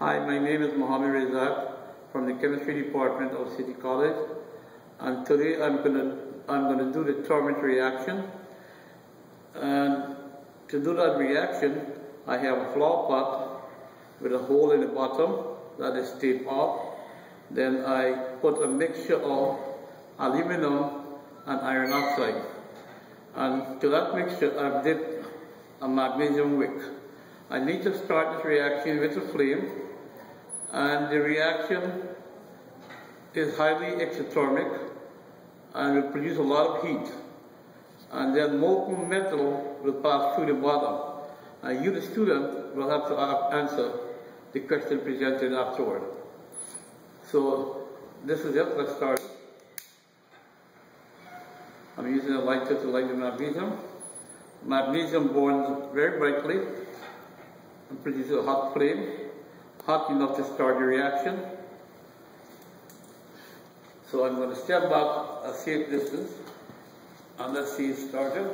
Hi, my name is Mohammad Razak from the chemistry department of City College. And today I'm gonna I'm gonna do the thermite reaction. And to do that reaction, I have a flower pot with a hole in the bottom that is taped off. Then I put a mixture of aluminum and iron oxide. And to that mixture I've dipped a magnesium wick. I need to start this reaction with a flame and the reaction is highly exothermic and will produce a lot of heat. And then molten metal will pass through the bottom. And you, the student, will have to answer the question presented afterward. So this is it, let's start. I'm using a lighter to light the magnesium. Magnesium burns very brightly and produces a hot flame hot enough to start the reaction. So I'm going to step back a safe distance and let's see it started.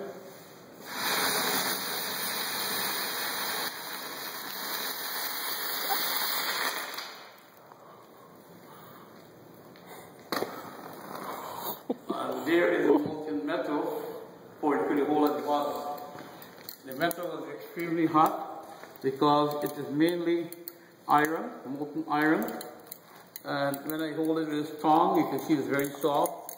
and there is a molten metal poured through the hole at the bottom. The metal is extremely hot because it is mainly iron, molten iron. And when I hold it with this tongue, you can see it's very soft.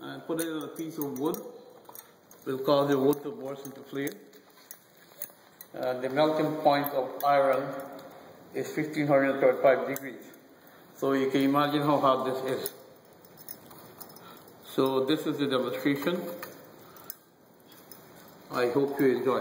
And put it on a piece of wood. will cause the wood to burst into flame. And the melting point of iron is 1535 degrees. So you can imagine how hot this is. So this is the demonstration. I hope you enjoy.